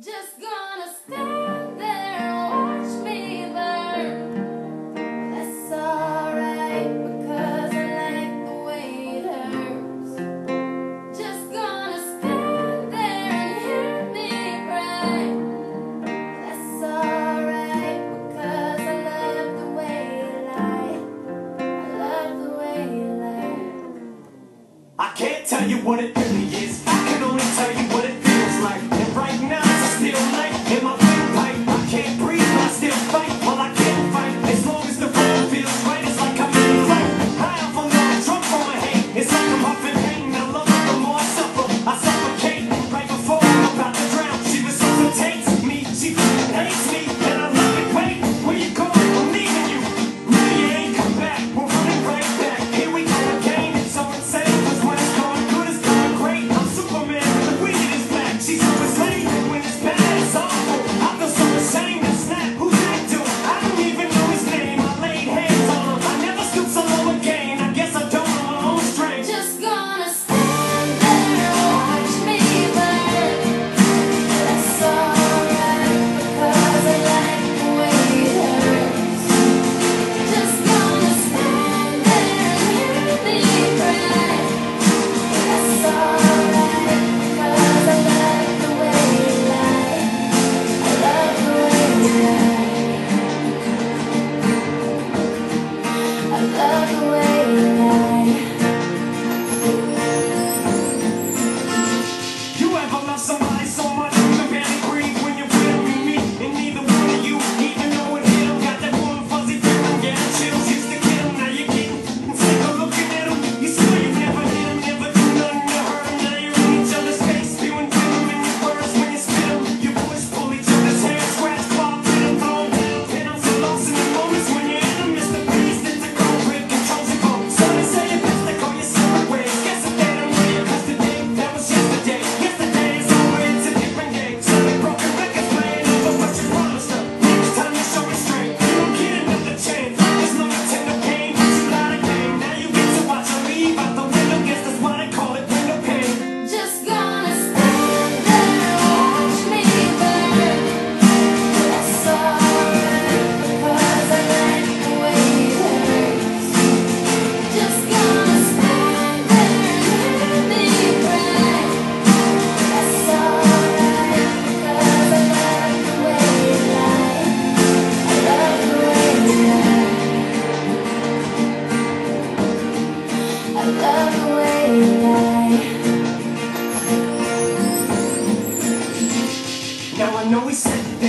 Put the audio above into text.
Just gonna stand there and watch me burn. That's alright because I like the way it hurts. Just gonna stand there and hear me cry. That's alright because I love the way you lie. I love the way you lie. I can't tell you what it really is. hates me. Send